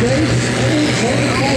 base,